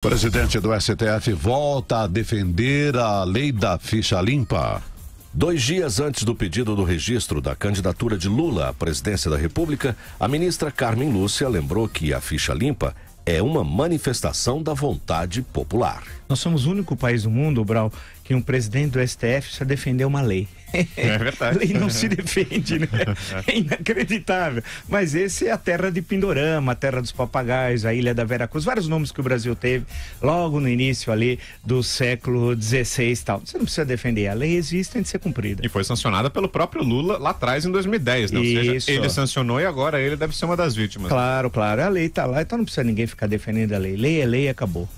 Presidente do STF volta a defender a lei da ficha limpa. Dois dias antes do pedido do registro da candidatura de Lula à presidência da República, a ministra Carmen Lúcia lembrou que a ficha limpa é uma manifestação da vontade popular. Nós somos o único país do mundo, Brau, que um presidente do STF só defendeu uma lei. É verdade. lei não se defende, né? É inacreditável. Mas esse é a terra de Pindorama, a terra dos papagaios, a ilha da Veracruz, vários nomes que o Brasil teve logo no início ali do século XVI e tal. Você não precisa defender, a lei existe, tem de ser cumprida. E foi sancionada pelo próprio Lula lá atrás, em 2010, né? Ou seja, Isso. ele sancionou e agora ele deve ser uma das vítimas. Claro, claro, a lei tá lá, então não precisa ninguém ficar defendendo a lei. Lei é lei e acabou.